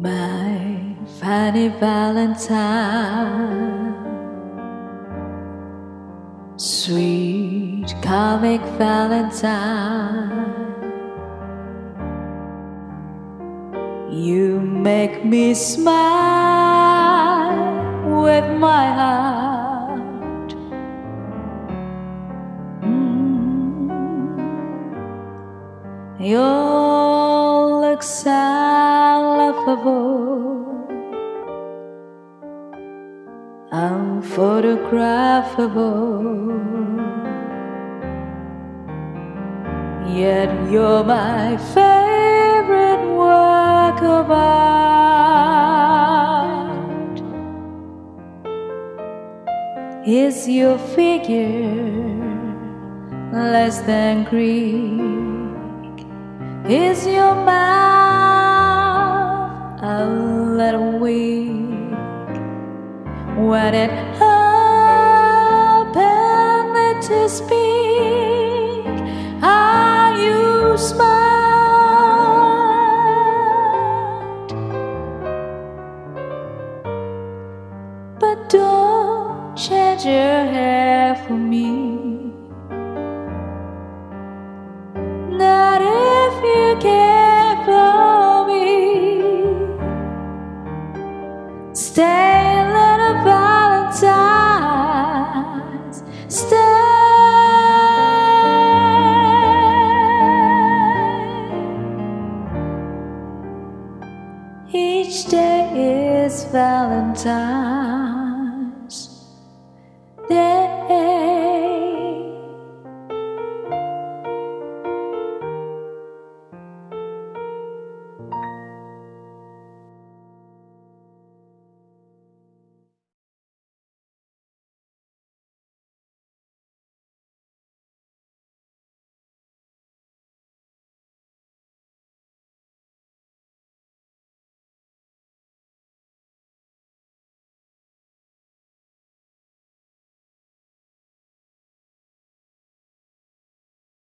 My funny Valentine, sweet comic Valentine, you make me smile with my heart. Mm. Your looks are laughable, unphotographable. Yet you're my favorite work of art. Is your figure less than Greek? Is your mouth when it opened to speak? Are you smart? But don't change your hair for me. Each day is Valentine.